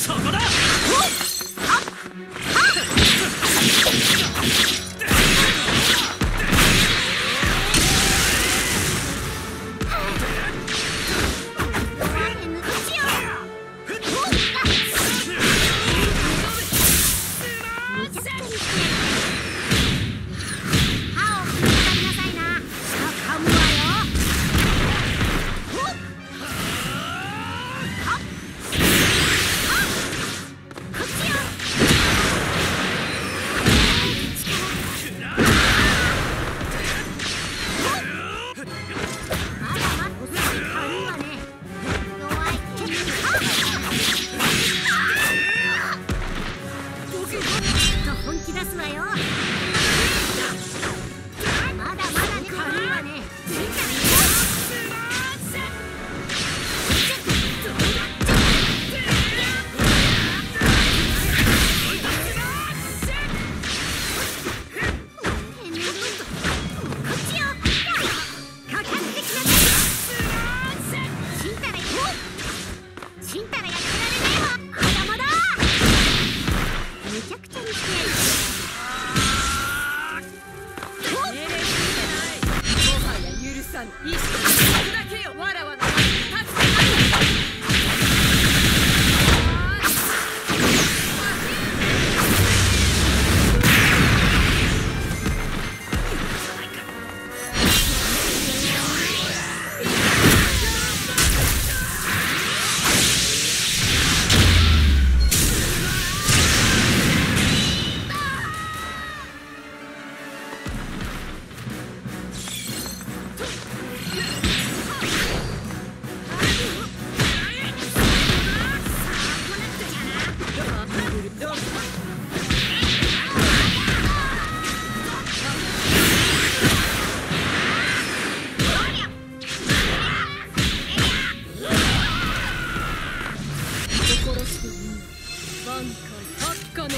そこだ。さん意識砕けよ我しく言挽回界閣下の